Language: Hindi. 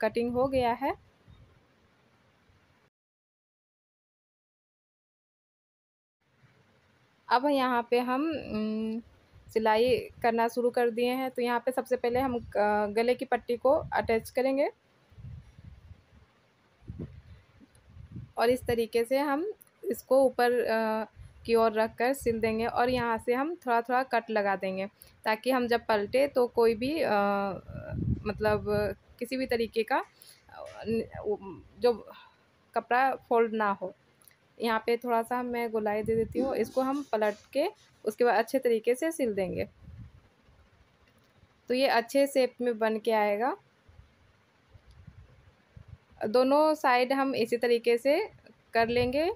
कटिंग हो गया है। अब यहाँ पे हम सिलाई करना शुरू कर दिए हैं। तो यहाँ पे सबसे पहले हम गले की पट्टी को अटैच करेंगे। और इस तरीके से हम इसको ऊपर की ओर रख कर सिल देंगे और यहाँ से हम थोड़ा थोड़ा कट लगा देंगे। ताकि हम जब पलटे तो कोई भी आ, मतलब किसी भी तरीके का जो कपड़ा फोल्ड ना हो। यहाँ पे थोड़ा सा मैं गोलाई दे देती हूँ, इसको हम पलट के उसके बाद अच्छे तरीके से सिल देंगे। तो ये अच्छे शेप में बन के आएगा। दोनों साइड हम इसी तरीके से कर लेंगे।